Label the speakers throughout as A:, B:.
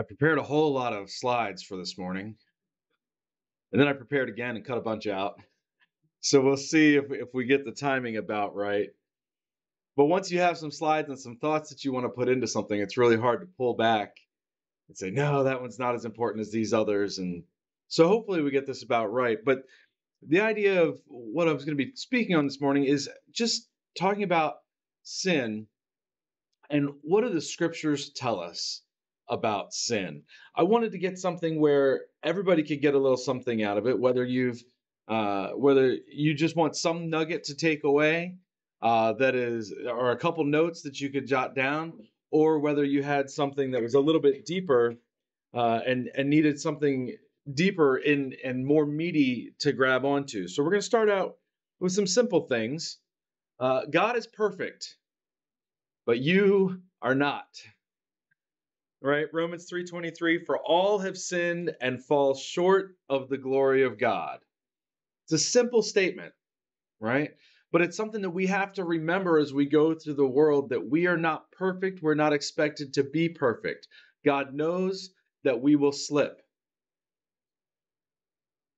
A: I prepared a whole lot of slides for this morning. And then I prepared again and cut a bunch out. So we'll see if, if we get the timing about right. But once you have some slides and some thoughts that you want to put into something, it's really hard to pull back and say, no, that one's not as important as these others. And so hopefully we get this about right. But the idea of what I was going to be speaking on this morning is just talking about sin and what do the scriptures tell us about sin. I wanted to get something where everybody could get a little something out of it, whether you've uh, whether you just want some nugget to take away uh, that is, or a couple notes that you could jot down, or whether you had something that was a little bit deeper uh, and and needed something deeper in and more meaty to grab onto. So we're going to start out with some simple things. Uh, God is perfect, but you are not right? Romans 3.23 for all have sinned and fall short of the glory of god. It's a simple statement right? But it's something that we have to remember as we go through the world that we are not perfect we're not expected to be perfect. God knows that we will slip.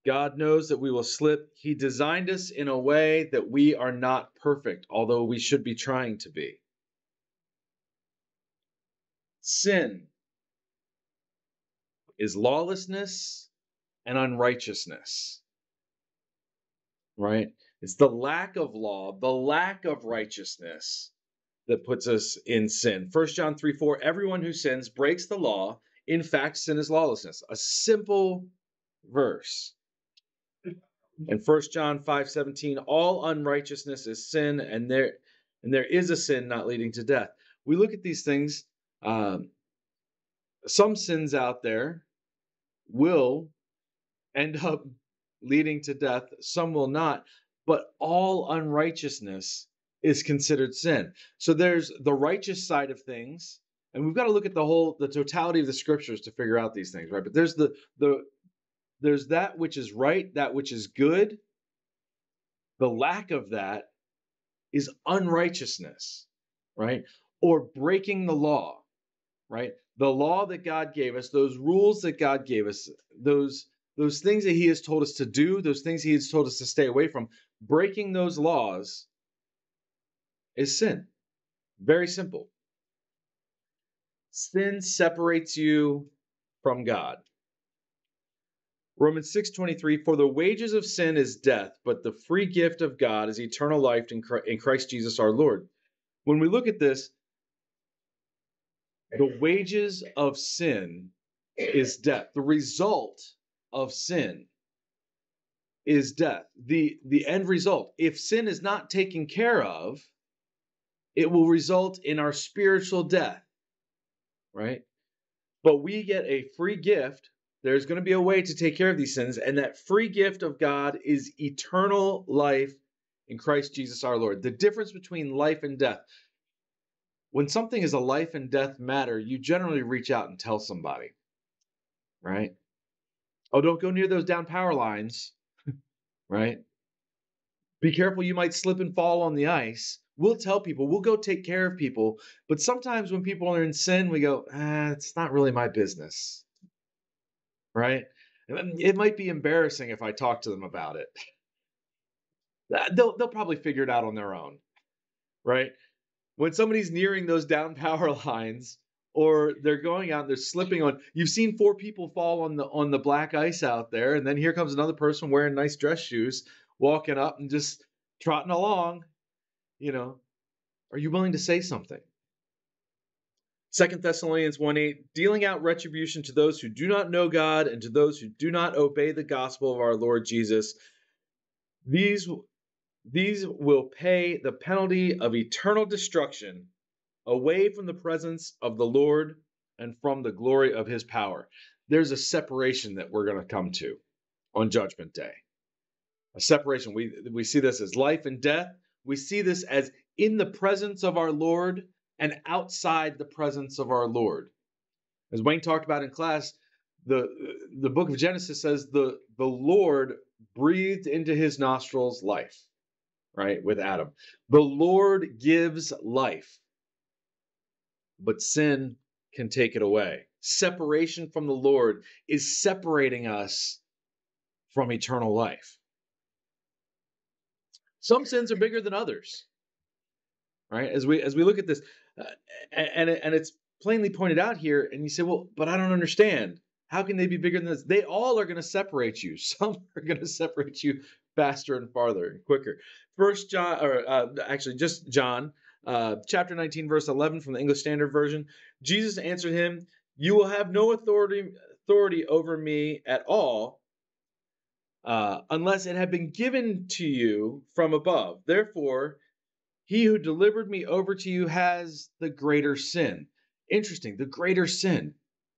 A: God knows that we will slip. He designed us in a way that we are not perfect, although we should be trying to be. Sin is lawlessness and unrighteousness. Right? It's the lack of law, the lack of righteousness that puts us in sin. 1 John 3 4 Everyone who sins breaks the law. In fact, sin is lawlessness. A simple verse. And 1 John 5 17 All unrighteousness is sin, and there and there is a sin not leading to death. We look at these things. Um, some sins out there will end up leading to death, some will not, but all unrighteousness is considered sin. So there's the righteous side of things, and we've got to look at the whole the totality of the scriptures to figure out these things, right? But there's the the there's that which is right, that which is good. The lack of that is unrighteousness, right? Or breaking the law, right? The law that God gave us, those rules that God gave us, those those things that he has told us to do, those things he has told us to stay away from, breaking those laws is sin. Very simple. Sin separates you from God. Romans 6:23 For the wages of sin is death, but the free gift of God is eternal life in Christ Jesus our Lord. When we look at this, the wages of sin is death. The result of sin is death. The, the end result, if sin is not taken care of, it will result in our spiritual death, right? But we get a free gift. There's going to be a way to take care of these sins, and that free gift of God is eternal life in Christ Jesus our Lord. The difference between life and death when something is a life and death matter, you generally reach out and tell somebody, right? Oh, don't go near those down power lines, right? Be careful, you might slip and fall on the ice. We'll tell people, we'll go take care of people. But sometimes when people are in sin, we go, ah, it's not really my business, right? It might be embarrassing if I talk to them about it. They'll, they'll probably figure it out on their own, right? When somebody's nearing those down power lines or they're going out they're slipping on you've seen four people fall on the on the black ice out there and then here comes another person wearing nice dress shoes walking up and just trotting along you know are you willing to say something Second Thessalonians 1 8, dealing out retribution to those who do not know God and to those who do not obey the gospel of our Lord Jesus. These these will pay the penalty of eternal destruction away from the presence of the Lord and from the glory of his power. There's a separation that we're going to come to on Judgment Day. A separation. We, we see this as life and death. We see this as in the presence of our Lord and outside the presence of our Lord. As Wayne talked about in class, the, the book of Genesis says the, the Lord breathed into his nostrils life right, with Adam. The Lord gives life, but sin can take it away. Separation from the Lord is separating us from eternal life. Some sins are bigger than others. Right? As we as we look at this uh, and and it's plainly pointed out here and you say, "Well, but I don't understand. How can they be bigger than this?" They all are going to separate you. Some are going to separate you faster and farther and quicker. First John or uh, actually just John uh, chapter 19 verse 11 from the English Standard Version. Jesus answered him, "You will have no authority authority over me at all uh, unless it had been given to you from above. Therefore, he who delivered me over to you has the greater sin. Interesting, the greater sin.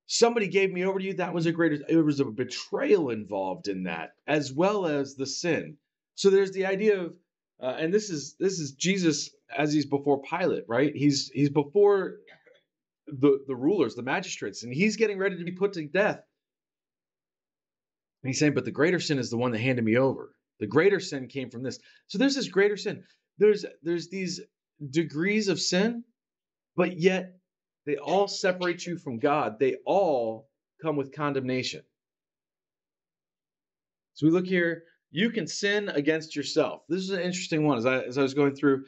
A: Somebody gave me over to you, that was a greater, it was a betrayal involved in that, as well as the sin. So there's the idea of, uh, and this is this is Jesus as he's before Pilate, right? He's he's before the the rulers, the magistrates, and he's getting ready to be put to death. And he's saying, but the greater sin is the one that handed me over. The greater sin came from this. So there's this greater sin. There's there's these degrees of sin, but yet they all separate you from God. They all come with condemnation. So we look here, you can sin against yourself. This is an interesting one as I as I was going through,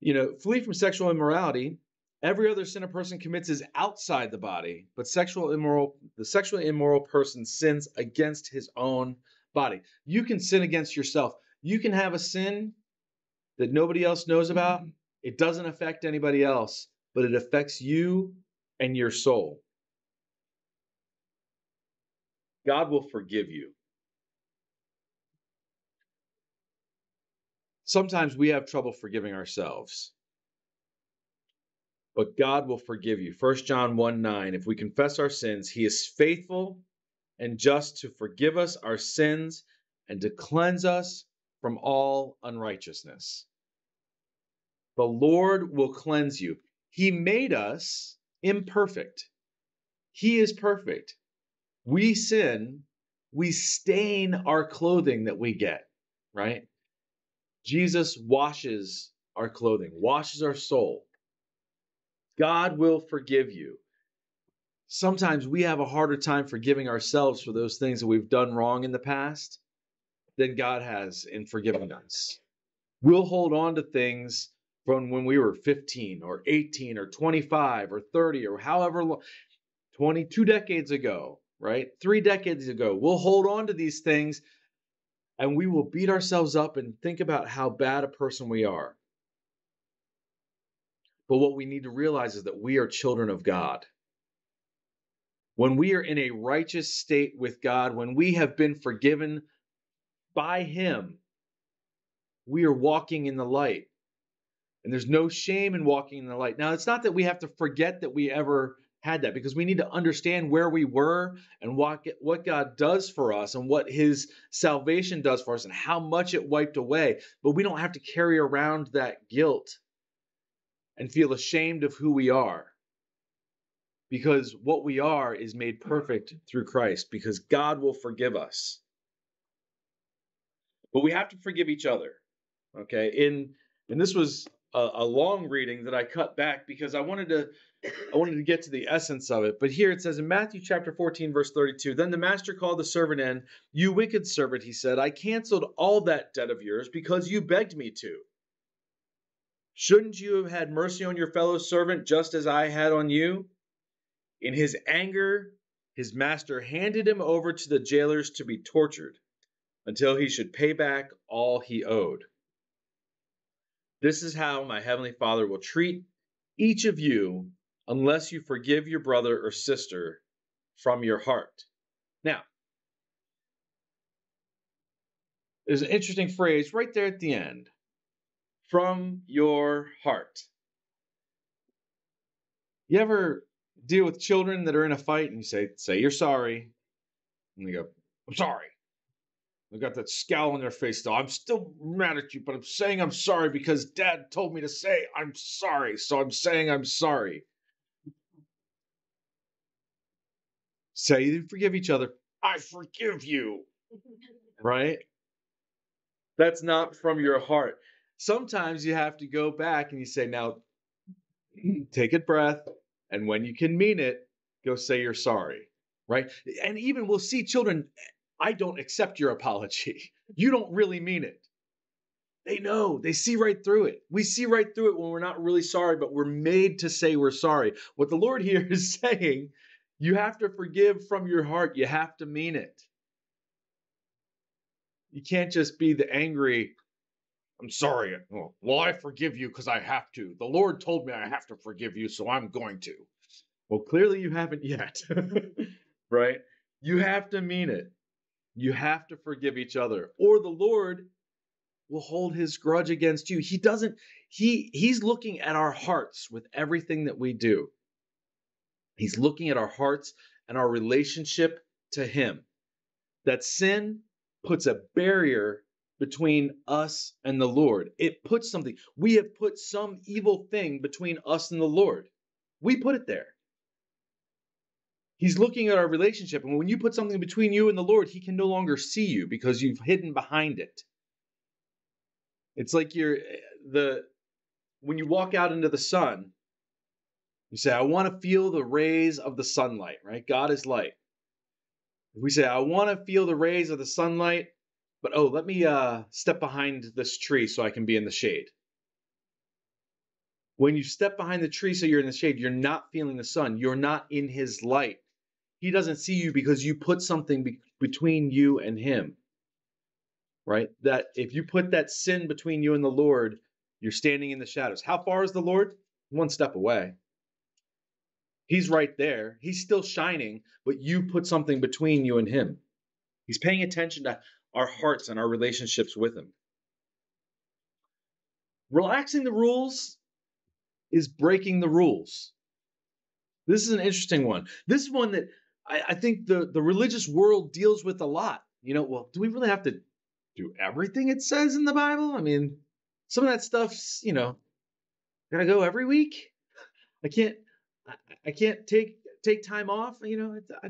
A: you know, flee from sexual immorality Every other sin a person commits is outside the body, but sexual immoral the sexually immoral person sins against his own body. You can sin against yourself. You can have a sin that nobody else knows about. It doesn't affect anybody else, but it affects you and your soul. God will forgive you. Sometimes we have trouble forgiving ourselves but God will forgive you. 1 John 1 9. If we confess our sins, he is faithful and just to forgive us our sins and to cleanse us from all unrighteousness. The Lord will cleanse you. He made us imperfect. He is perfect. We sin, we stain our clothing that we get, right? Jesus washes our clothing, washes our soul. God will forgive you. Sometimes we have a harder time forgiving ourselves for those things that we've done wrong in the past than God has in forgiving us. We'll hold on to things from when we were 15 or 18 or 25 or 30 or however long, 22 decades ago, right? Three decades ago. We'll hold on to these things and we will beat ourselves up and think about how bad a person we are. But what we need to realize is that we are children of God. When we are in a righteous state with God, when we have been forgiven by Him, we are walking in the light. And there's no shame in walking in the light. Now, it's not that we have to forget that we ever had that because we need to understand where we were and what, what God does for us and what His salvation does for us and how much it wiped away. But we don't have to carry around that guilt and feel ashamed of who we are. Because what we are is made perfect through Christ, because God will forgive us. But we have to forgive each other. Okay. In and this was a, a long reading that I cut back because I wanted to I wanted to get to the essence of it. But here it says in Matthew chapter 14, verse 32 Then the master called the servant in. You wicked servant, he said, I canceled all that debt of yours because you begged me to. Shouldn't you have had mercy on your fellow servant just as I had on you? In his anger, his master handed him over to the jailers to be tortured until he should pay back all he owed. This is how my heavenly Father will treat each of you unless you forgive your brother or sister from your heart. Now, there's an interesting phrase right there at the end from your heart. You ever deal with children that are in a fight and you say, say you're sorry. And they go, I'm sorry. They got that scowl on their face though. I'm still mad at you, but I'm saying I'm sorry because dad told me to say I'm sorry. So I'm saying I'm sorry. Say you forgive each other. I forgive you. right? That's not from your heart sometimes you have to go back and you say, now take a breath. And when you can mean it, go say you're sorry, right? And even we'll see children, I don't accept your apology. You don't really mean it. They know, they see right through it. We see right through it when we're not really sorry, but we're made to say we're sorry. What the Lord here is saying, you have to forgive from your heart, you have to mean it. You can't just be the angry, I'm sorry. Well, I forgive you because I have to. The Lord told me I have to forgive you, so I'm going to. Well, clearly you haven't yet, right? You have to mean it. You have to forgive each other, or the Lord will hold his grudge against you. He doesn't, he he's looking at our hearts with everything that we do. He's looking at our hearts and our relationship to him. That sin puts a barrier between us and the Lord. It puts something, we have put some evil thing between us and the Lord. We put it there. He's looking at our relationship. And when you put something between you and the Lord, He can no longer see you because you've hidden behind it. It's like you're the when you walk out into the sun, you say, I want to feel the rays of the sunlight, right? God is light. We say, I want to feel the rays of the sunlight, but oh, let me uh, step behind this tree so I can be in the shade. When you step behind the tree so you're in the shade, you're not feeling the sun. You're not in his light. He doesn't see you because you put something be- between you and him. Right? That if you put that sin between you and the Lord, you're standing in the shadows. How far is the Lord? One step away. He's right there. He's still shining, but you put something between you and him. He's paying attention to our hearts and our relationships with Him. Relaxing the rules is breaking the rules. This is an interesting one. This is one that I, I, think the, the religious world deals with a lot. You know, well, do we really have to do everything it says in the Bible? I mean, some of that stuff's, you know, gotta go every week. I can't, I, I can't take take time off. You know, I,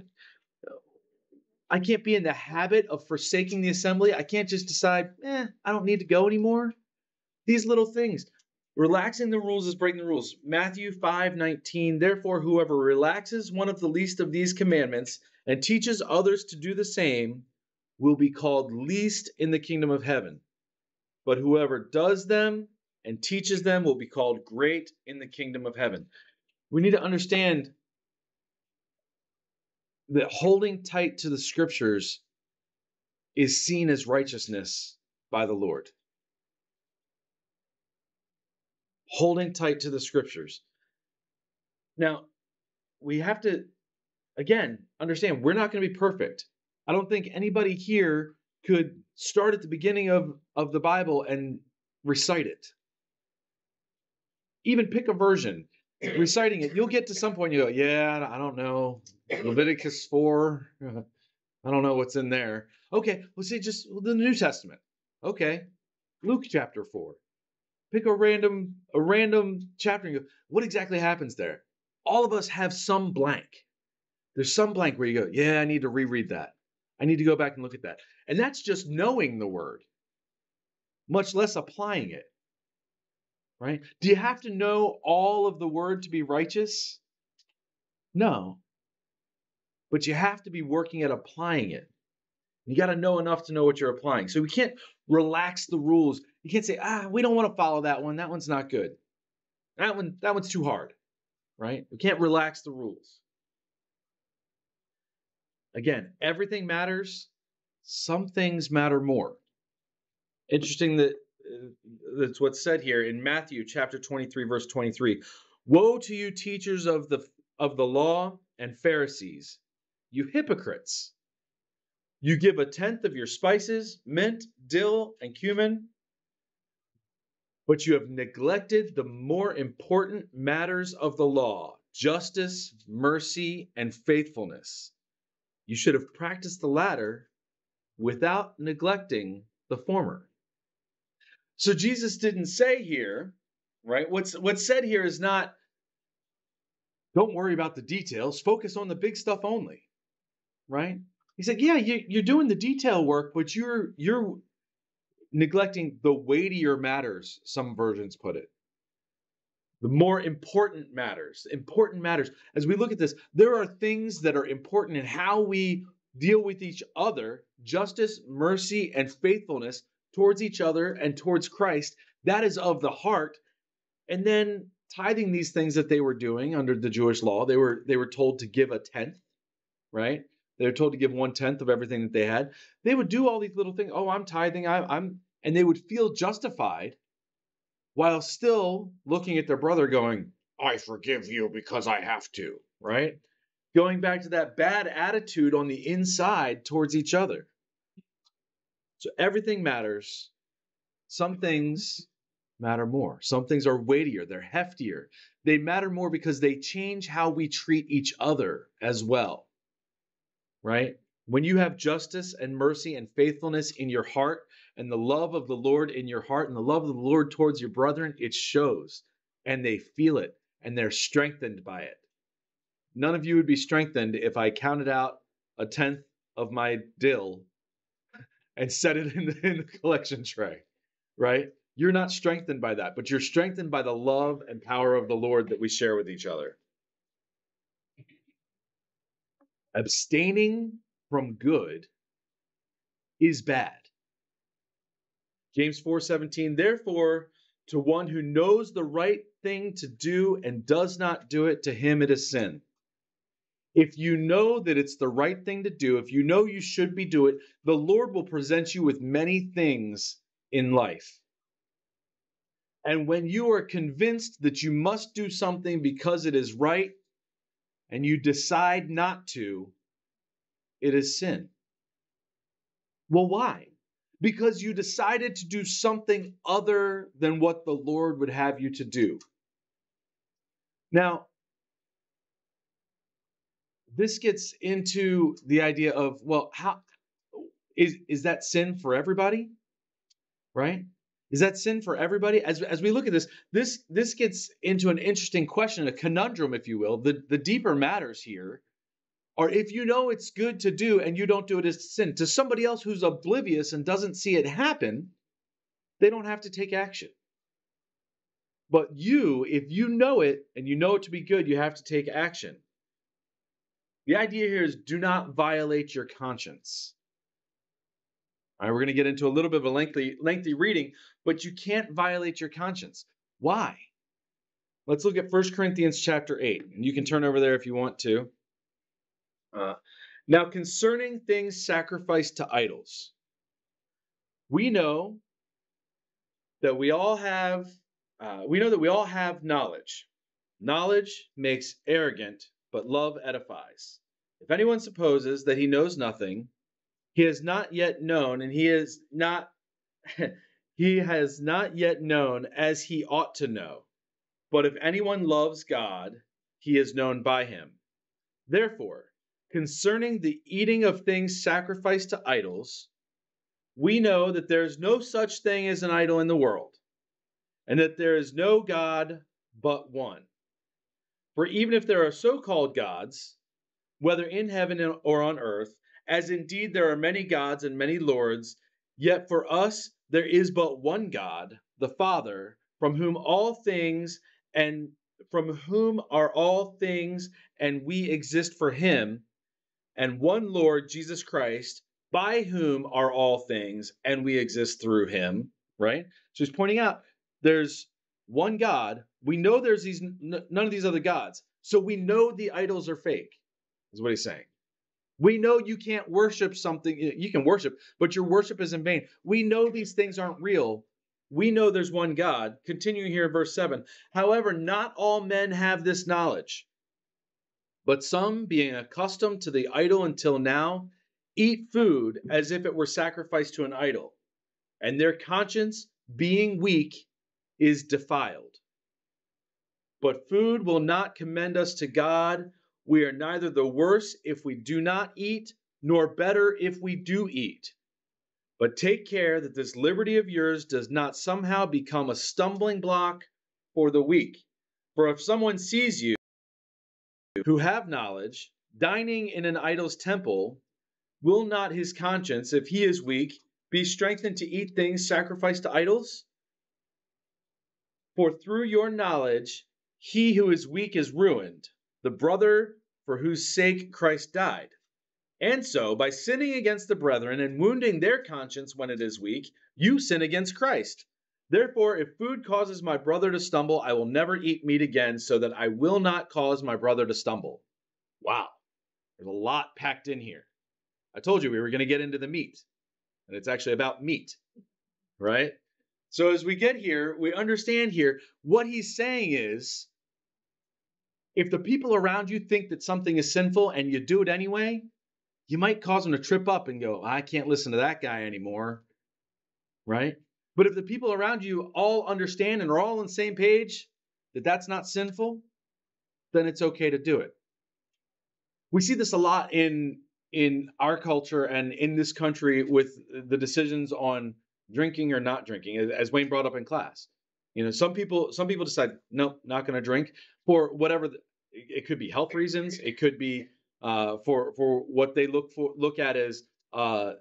A: I can't be in the habit of forsaking the assembly. I can't just decide, eh, I don't need to go anymore. These little things. Relaxing the rules is breaking the rules. Matthew 5 19. Therefore, whoever relaxes one of the least of these commandments and teaches others to do the same will be called least in the kingdom of heaven. But whoever does them and teaches them will be called great in the kingdom of heaven. We need to understand that holding tight to the scriptures is seen as righteousness by the Lord. Holding tight to the scriptures. Now, we have to, again, understand we're not going to be perfect. I don't think anybody here could start at the beginning of, of the Bible and recite it. Even pick a version reciting it, you'll get to some point you go, yeah, I don't know. Leviticus 4, I don't know what's in there. Okay, let's see, just the New Testament. Okay, Luke chapter 4. Pick a random a random chapter and go, what exactly happens there? All of us have some blank. There's some blank where you go, yeah, I need to reread that. I need to go back and look at that. And that's just knowing the word, much less applying it right? Do you have to know all of the word to be righteous? No. But you have to be working at applying it. You got to know enough to know what you're applying. So we can't relax the rules. You can't say, ah, we don't want to follow that one. That one's not good. That one, that one's too hard, right? We can't relax the rules. Again, everything matters. Some things matter more. Interesting that that's what's said here in Matthew chapter 23 verse 23. Woe to you teachers of the of the law and Pharisees, you hypocrites. You give a tenth of your spices, mint, dill, and cumin, but you have neglected the more important matters of the law justice, mercy, and faithfulness. You should have practiced the latter without neglecting the former. So Jesus didn't say here, right? What's what's said here is not don't worry about the details, focus on the big stuff only. Right? He said, "Yeah, you, you're doing the detail work, but you're you're neglecting the weightier matters." Some versions put it. the more important matters. Important matters. As we look at this, there are things that are important in how we deal with each other justice, mercy, and faithfulness towards each other and towards Christ. That is of the heart. And then tithing these things that they were doing under the Jewish law, they were they were told to give a tenth, right? They were told to give one tenth of everything that they had. They would do all these little things. Oh, I'm tithing. I, I'm, and they would feel justified while still looking at their brother going, I forgive you because I have to, right? Going back to that bad attitude on the inside towards each other. So everything matters. Some things matter more. Some things are weightier, they're heftier. They matter more because they change how we treat each other as well. Right? When you have justice and mercy and faithfulness in your heart, and the love of the Lord in your heart and the love of the Lord towards your brethren, it shows and they feel it and they're strengthened by it. None of you would be strengthened if I counted out a tenth of my dill and set it in the, in the collection tray, right? You're not strengthened by that, but you're strengthened by the love and power of the Lord that we share with each other. Abstaining from good is bad. James 4:17 Therefore to one who knows the right thing to do and does not do it to him it is sin. If you know that it's the right thing to do, if you know you should be do it, the Lord will present you with many things in life. And when you are convinced that you must do something because it is right and you decide not to, it is sin. Well, why? because you decided to do something other than what the Lord would have you to do. Now, this gets into the idea of well, how is is that sin for everybody? Right? Is that sin for everybody? As as we look at this, this this gets into an interesting question, a conundrum, if you will. The the deeper matters here are if you know it's good to do and you don't do it as sin. To somebody else who's oblivious and doesn't see it happen, they don't have to take action. But you, if you know it and you know it to be good, you have to take action. The idea here is do not violate your conscience. All right, we're going to get into a little bit of a lengthy, lengthy reading, but you can't violate your conscience. Why? Let's look at 1 Corinthians chapter 8. And you can turn over there if you want to. Uh, now, concerning things sacrificed to idols, we know that we all have uh, we know that we all have knowledge. Knowledge makes arrogant, but love edifies. If anyone supposes that he knows nothing, he has not yet known, and he is not he has not yet known as he ought to know. But if anyone loves God, he is known by him. Therefore, concerning the eating of things sacrificed to idols, we know that there is no such thing as an idol in the world, and that there is no God but one. For even if there are so called gods, whether in heaven or on earth, as indeed there are many gods and many lords, yet for us there is but one God, the Father, from whom all things and from whom are all things, and we exist for him and one Lord Jesus Christ, by whom are all things, and we exist through him, right? So he's pointing out there's one God. We know there's these none of these other gods. So we know the idols are fake, is what he's saying. We know you can't worship something, you can worship, but your worship is in vain. We know these things aren't real. We know there's one God. Continuing here in verse 7. However, not all men have this knowledge. But some, being accustomed to the idol until now, eat food as if it were sacrificed to an idol, and their conscience, being weak, is defiled. But food will not commend us to God. We are neither the worse if we do not eat, nor better if we do eat. But take care that this liberty of yours does not somehow become a stumbling block for the weak. For if someone sees you, who have knowledge, dining in an idol's temple, will not his conscience, if he is weak, be strengthened to eat things sacrificed to idols? For through your knowledge he who is weak is ruined, the brother for whose sake Christ died. And so, by sinning against the brethren and wounding their conscience when it is weak, you sin against Christ. Therefore, if food causes my brother to stumble, I will never eat meat again, so that I will not cause my brother to stumble. Wow, there's a lot packed in here. I told you we were going to get into the meat, and it's actually about meat, right? So as we get here, we understand here what he's saying is if the people around you think that something is sinful and you do it anyway, you might cause them to trip up and go, I can't listen to that guy anymore. Right? But if the people around you all understand and are all on the same page that that's not sinful, then it's okay to do it. We see this a lot in in our culture and in this country with the decisions on drinking or not drinking, as Wayne brought up in class. You know, some people some people decide, nope, not going to drink for whatever. The, it could be health reasons. It could be uh, for for what they look for look at as uh,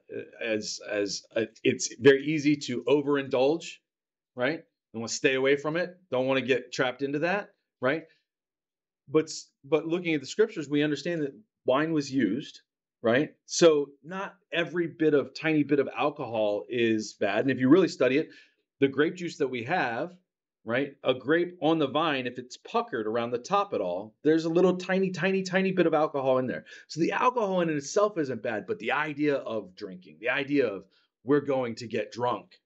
A: as as a, it's very easy to overindulge, right? And want to stay away from it. Don't want to get trapped into that, right? But but looking at the scriptures, we understand that wine was used, right? So not every bit of tiny bit of alcohol is bad. And if you really study it, the grape juice that we have right? A grape on the vine, if it's puckered around the top at all, there's a little tiny, tiny, tiny bit of alcohol in there. So the alcohol in itself isn't bad, but the idea of drinking, the idea of we're going to get drunk,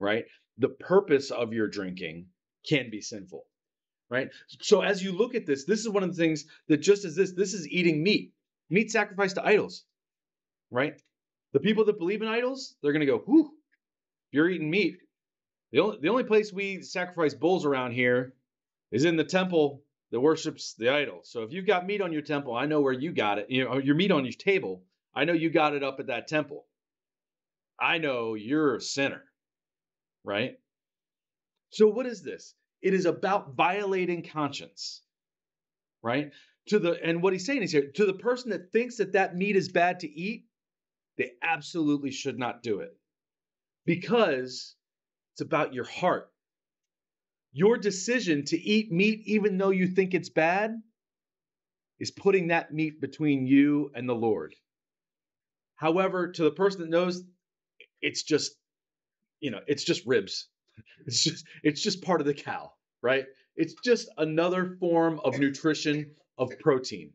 A: right? The purpose of your drinking can be sinful, right? So as you look at this, this is one of the things that just as this, this is eating meat, meat sacrificed to idols, right? The people that believe in idols, they're going to go, whew, you're eating meat, the only, the only place we sacrifice bulls around here is in the temple that worships the idol. So if you've got meat on your temple, I know where you got it. You know, your meat on your table, I know you got it up at that temple. I know you're a sinner, right? So what is this? It is about violating conscience, right? To the and what he's saying is here to the person that thinks that that meat is bad to eat, they absolutely should not do it because it's about your heart. Your decision to eat meat, even though you think it's bad, is putting that meat between you and the Lord. However, to the person that knows, it's just, you know, it's just ribs. It's just, it's just part of the cow, right? It's just another form of nutrition of protein.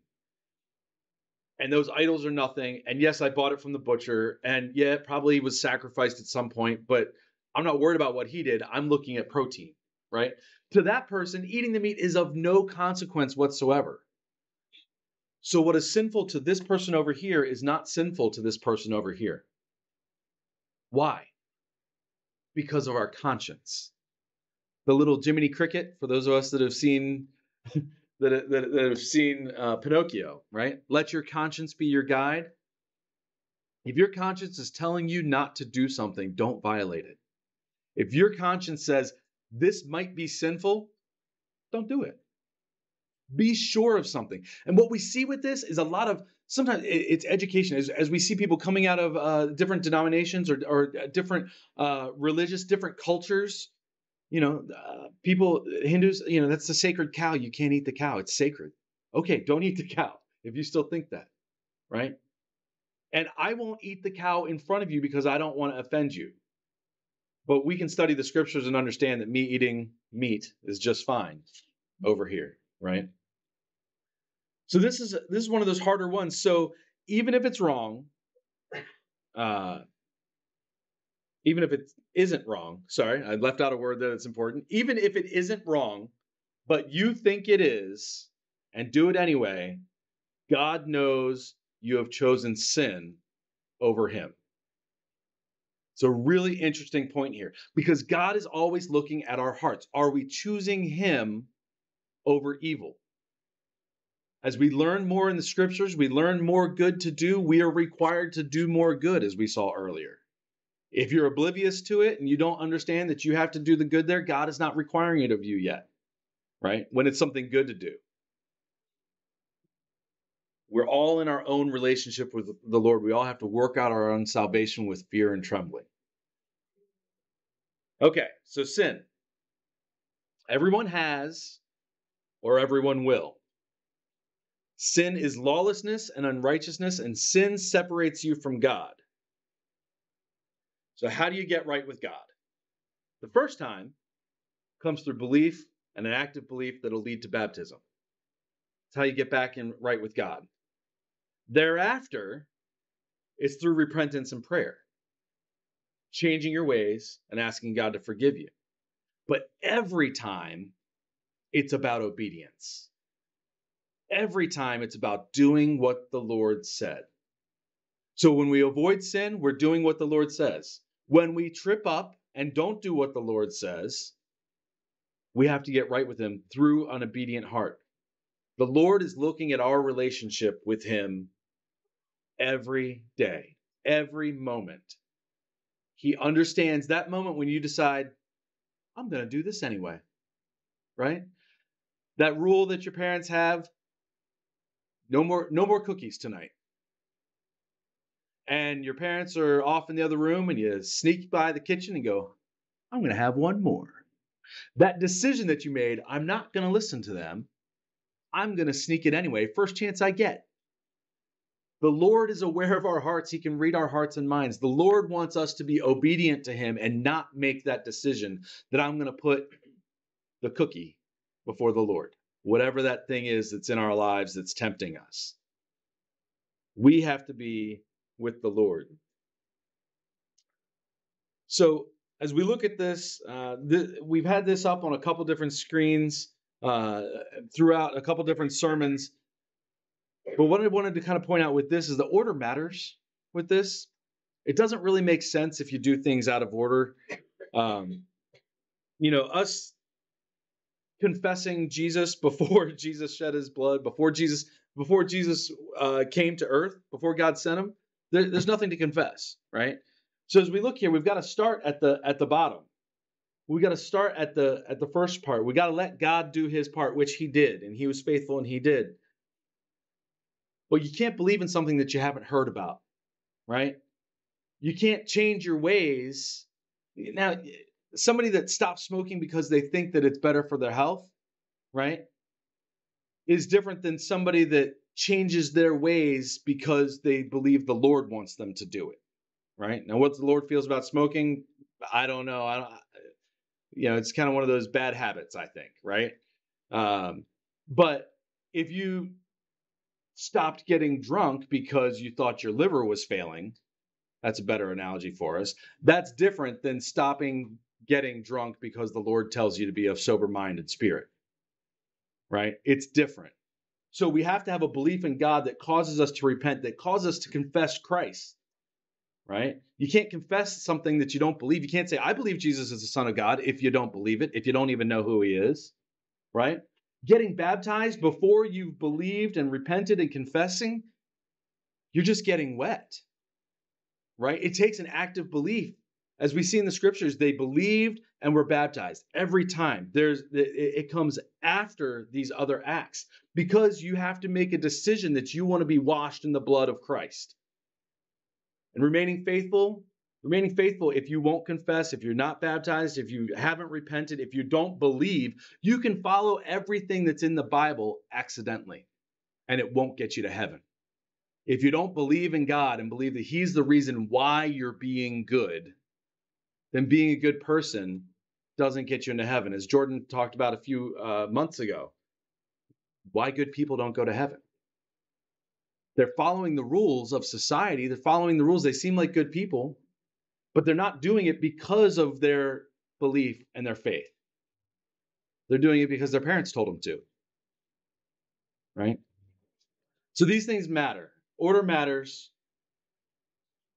A: And those idols are nothing. And yes, I bought it from the butcher. And yeah, it probably was sacrificed at some point, but I'm not worried about what he did. I'm looking at protein, right? To that person, eating the meat is of no consequence whatsoever. So, what is sinful to this person over here is not sinful to this person over here. Why? Because of our conscience. The little Jiminy Cricket, for those of us that have seen that, that, that, have seen uh, Pinocchio, right? Let your conscience be your guide. If your conscience is telling you not to do something, don't violate it. If your conscience says this might be sinful, don't do it. Be sure of something. And what we see with this is a lot of sometimes it's education as, as we see people coming out of uh, different denominations or, or uh, different uh, religious, different cultures. You know, uh, people, Hindus, you know, that's the sacred cow. You can't eat the cow. It's sacred. Okay, don't eat the cow if you still think that, right? And I won't eat the cow in front of you because I don't want to offend you. But we can study the scriptures and understand that me eating meat is just fine over here, right? So this is this is one of those harder ones. So even if it's wrong, uh, even if it isn't wrong, sorry, I left out a word that it's important. Even if it isn't wrong, but you think it is, and do it anyway, God knows you have chosen sin over Him. It's a really interesting point here because God is always looking at our hearts. Are we choosing Him over evil? As we learn more in the scriptures, we learn more good to do. We are required to do more good, as we saw earlier. If you're oblivious to it and you don't understand that you have to do the good there, God is not requiring it of you yet, right? When it's something good to do. We're all in our own relationship with the Lord. We all have to work out our own salvation with fear and trembling. Okay, so sin. Everyone has or everyone will. Sin is lawlessness and unrighteousness, and sin separates you from God. So, how do you get right with God? The first time comes through belief and an active belief that'll lead to baptism. It's how you get back in right with God. Thereafter, it's through repentance and prayer, changing your ways and asking God to forgive you. But every time, it's about obedience. Every time, it's about doing what the Lord said. So when we avoid sin, we're doing what the Lord says. When we trip up and don't do what the Lord says, we have to get right with Him through an obedient heart. The Lord is looking at our relationship with Him every day, every moment. He understands that moment when you decide, I'm going to do this anyway, right? That rule that your parents have no more no more cookies tonight and your parents are off in the other room and you sneak by the kitchen and go i'm going to have one more that decision that you made i'm not going to listen to them i'm going to sneak it anyway first chance i get the Lord is aware of our hearts. He can read our hearts and minds. The Lord wants us to be obedient to Him and not make that decision that I'm going to put the cookie before the Lord, whatever that thing is that's in our lives that's tempting us. We have to be with the Lord. So, as we look at this, uh, th- we've had this up on a couple different screens uh, throughout a couple different sermons. But what I wanted to kind of point out with this is the order matters with this. It doesn't really make sense if you do things out of order. Um, you know, us confessing Jesus before Jesus shed his blood, before Jesus before Jesus uh, came to earth, before God sent him, there, there's nothing to confess, right? So as we look here, we've got to start at the at the bottom. We got to start at the at the first part. We got to let God do his part, which he did, and he was faithful and he did. But you can't believe in something that you haven't heard about, right? You can't change your ways. Now, somebody that stops smoking because they think that it's better for their health, right? Is different than somebody that changes their ways because they believe the Lord wants them to do it, right? Now, what the Lord feels about smoking, I don't know. I don't, you know, it's kind of one of those bad habits, I think, right? Um, but if you stopped getting drunk because you thought your liver was failing, that's a better analogy for us. That's different than stopping getting drunk because the Lord tells you to be of sober mind and spirit. Right? It's different. So we have to have a belief in God that causes us to repent, that causes us to confess Christ. Right? You can't confess something that you don't believe. You can't say, I believe Jesus is the Son of God if you don't believe it, if you don't even know who he is. Right? Getting baptized before you've believed and repented and confessing, you're just getting wet. Right? It takes an active belief as we see in the scriptures, they believed and were baptized every time. There's it comes after these other acts because you have to make a decision that you want to be washed in the blood of Christ. And remaining faithful, remaining faithful if you won't confess, if you're not baptized, if you haven't repented, if you don't believe, you can follow everything that's in the Bible accidentally and it won't get you to heaven. If you don't believe in God and believe that He's the reason why you're being good, then being a good person doesn't get you into heaven. As Jordan talked about a few uh, months ago, why good people don't go to heaven. They're following the rules of society, they're following the rules. They seem like good people, but they're not doing it because of their belief and their faith. They're doing it because their parents told them to. Right? So these things matter. Order matters.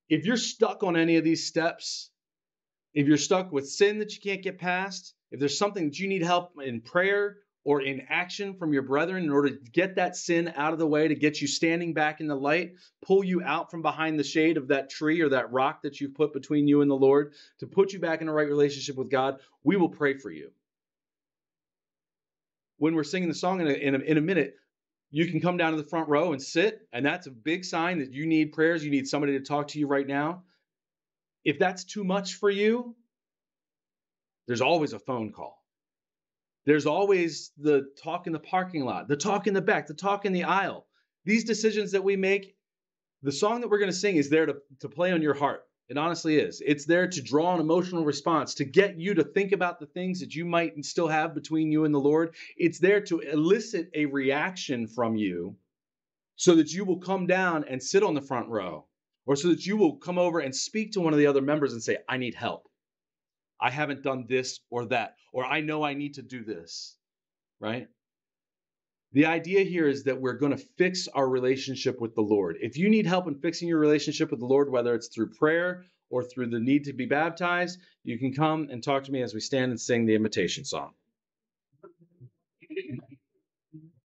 A: If you're stuck on any of these steps, if you're stuck with sin that you can't get past, if there's something that you need help in prayer or in action from your brethren in order to get that sin out of the way, to get you standing back in the light, pull you out from behind the shade of that tree or that rock that you've put between you and the Lord, to put you back in a right relationship with God, we will pray for you. When we're singing the song in a, in a, in a minute, you can come down to the front row and sit, and that's a big sign that you need prayers. You need somebody to talk to you right now. If that's too much for you, there's always a phone call. There's always the talk in the parking lot, the talk in the back, the talk in the aisle. These decisions that we make, the song that we're going to sing is there to, to play on your heart. It honestly is. It's there to draw an emotional response, to get you to think about the things that you might still have between you and the Lord. It's there to elicit a reaction from you so that you will come down and sit on the front row, or so that you will come over and speak to one of the other members and say, I need help. I haven't done this or that, or I know I need to do this, right? The idea here is that we're going to fix our relationship with the Lord. If you need help in fixing your relationship with the Lord, whether it's through prayer or through the need to be baptized, you can come and talk to me as we stand and sing the invitation song.